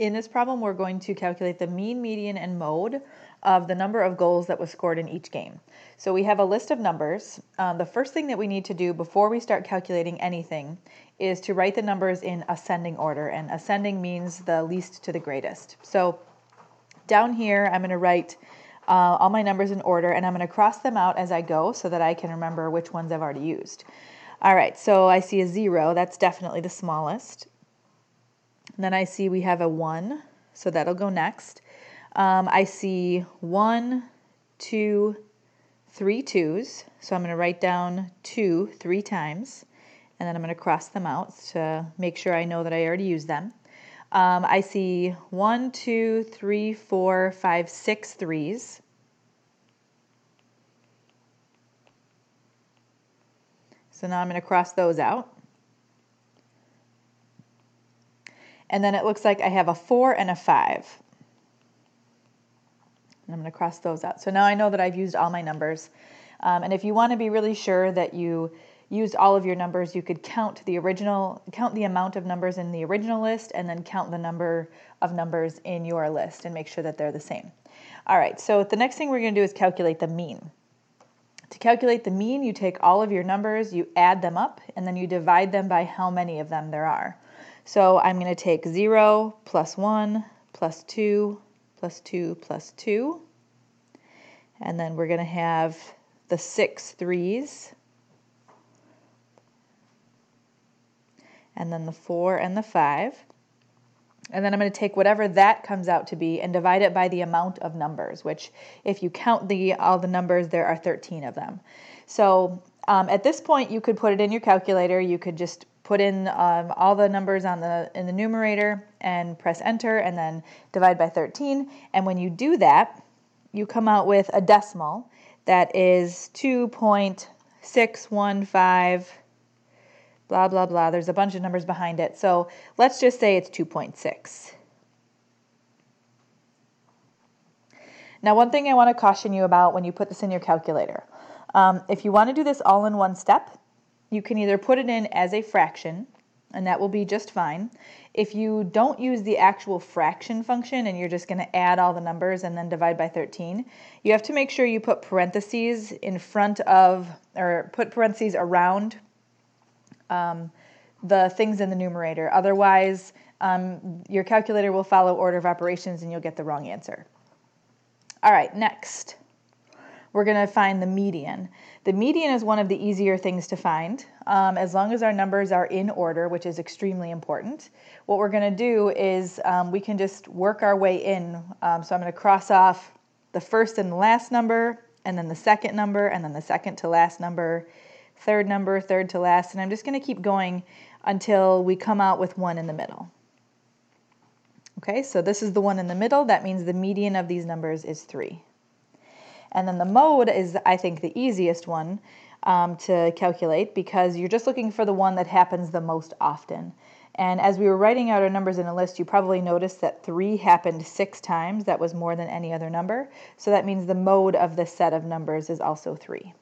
In this problem, we're going to calculate the mean, median, and mode of the number of goals that was scored in each game. So we have a list of numbers. Um, the first thing that we need to do before we start calculating anything is to write the numbers in ascending order, and ascending means the least to the greatest. So down here, I'm going to write uh, all my numbers in order, and I'm going to cross them out as I go so that I can remember which ones I've already used. All right, so I see a zero, that's definitely the smallest. And then I see we have a 1, so that'll go next. Um, I see one, two, three twos, so I'm going to write down 2 three times, and then I'm going to cross them out to make sure I know that I already used them. Um, I see one, two, three, four, five, six threes. So now I'm going to cross those out. And then it looks like I have a 4 and a 5. And I'm going to cross those out. So now I know that I've used all my numbers. Um, and if you want to be really sure that you used all of your numbers, you could count the original, count the amount of numbers in the original list, and then count the number of numbers in your list and make sure that they're the same. All right, so the next thing we're going to do is calculate the mean. To calculate the mean, you take all of your numbers, you add them up, and then you divide them by how many of them there are. So I'm going to take 0 plus 1 plus 2 plus 2 plus 2. And then we're going to have the six threes. And then the 4 and the 5. And then I'm going to take whatever that comes out to be and divide it by the amount of numbers, which if you count the all the numbers, there are 13 of them. So um, at this point, you could put it in your calculator. You could just put in um, all the numbers on the in the numerator and press enter and then divide by 13 and when you do that you come out with a decimal that is 2.615 blah blah blah. There's a bunch of numbers behind it. So let's just say it's 2.6 now one thing I want to caution you about when you put this in your calculator um, if you want to do this all in one step you can either put it in as a fraction, and that will be just fine. If you don't use the actual fraction function and you're just going to add all the numbers and then divide by 13, you have to make sure you put parentheses in front of, or put parentheses around um, the things in the numerator. Otherwise, um, your calculator will follow order of operations and you'll get the wrong answer. All right, next we're going to find the median. The median is one of the easier things to find um, as long as our numbers are in order, which is extremely important. What we're going to do is um, we can just work our way in. Um, so I'm going to cross off the first and the last number, and then the second number, and then the second to last number, third number, third to last, and I'm just going to keep going until we come out with one in the middle. Okay, so this is the one in the middle. That means the median of these numbers is 3. And then the mode is, I think, the easiest one um, to calculate because you're just looking for the one that happens the most often. And as we were writing out our numbers in a list, you probably noticed that 3 happened six times. That was more than any other number. So that means the mode of this set of numbers is also 3.